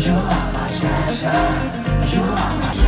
you are my treasure you are my